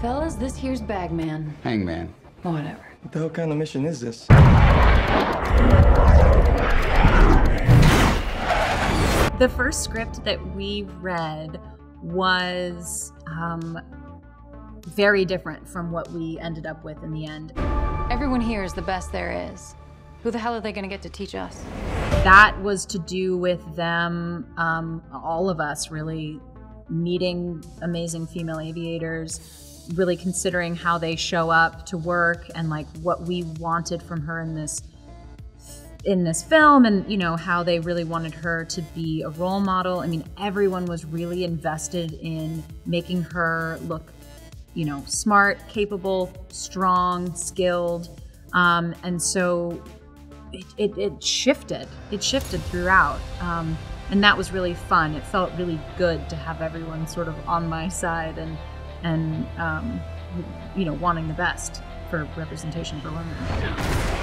Fellas, this here's Bagman. Hangman. Whatever. What the hell kind of mission is this? The first script that we read was um, very different from what we ended up with in the end. Everyone here is the best there is. Who the hell are they gonna get to teach us? That was to do with them, um, all of us really meeting amazing female aviators, really considering how they show up to work and like what we wanted from her in this in this film and you know how they really wanted her to be a role model. I mean everyone was really invested in making her look you know smart capable strong skilled. Um, and so it, it, it shifted. It shifted throughout. Um, and that was really fun. It felt really good to have everyone sort of on my side and and um, you know wanting the best for representation for women